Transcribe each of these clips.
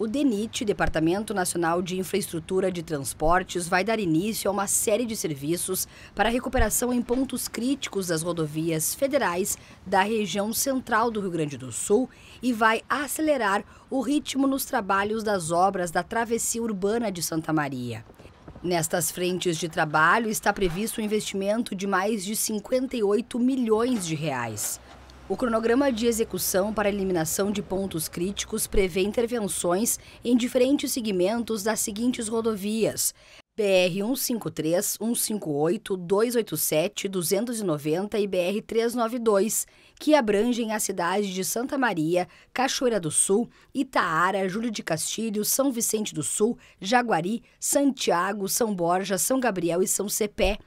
O DENIT, Departamento Nacional de Infraestrutura de Transportes, vai dar início a uma série de serviços para recuperação em pontos críticos das rodovias federais da região central do Rio Grande do Sul e vai acelerar o ritmo nos trabalhos das obras da travessia urbana de Santa Maria. Nestas frentes de trabalho está previsto um investimento de mais de 58 milhões de reais. O cronograma de execução para eliminação de pontos críticos prevê intervenções em diferentes segmentos das seguintes rodovias: BR 153, 158, 287, 290 e BR 392, que abrangem a cidade de Santa Maria, Cachoeira do Sul, Itaara, Júlio de Castilhos, São Vicente do Sul, Jaguari, Santiago, São Borja, São Gabriel e São Cepé.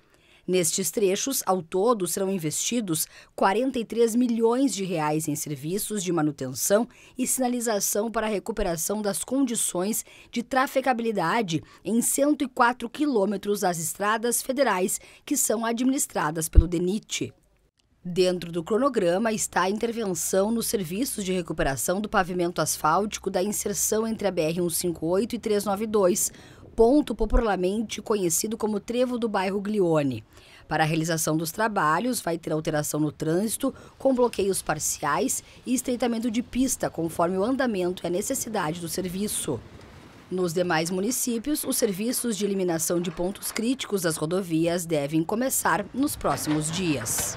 Nestes trechos, ao todo, serão investidos 43 milhões de reais em serviços de manutenção e sinalização para a recuperação das condições de trafegabilidade em 104 quilômetros das estradas federais que são administradas pelo DENIT. Dentro do cronograma está a intervenção nos serviços de recuperação do pavimento asfáltico da inserção entre a BR 158 e 392, ponto popularmente conhecido como Trevo do Bairro Glione. Para a realização dos trabalhos, vai ter alteração no trânsito, com bloqueios parciais e estreitamento de pista, conforme o andamento e a necessidade do serviço. Nos demais municípios, os serviços de eliminação de pontos críticos das rodovias devem começar nos próximos dias.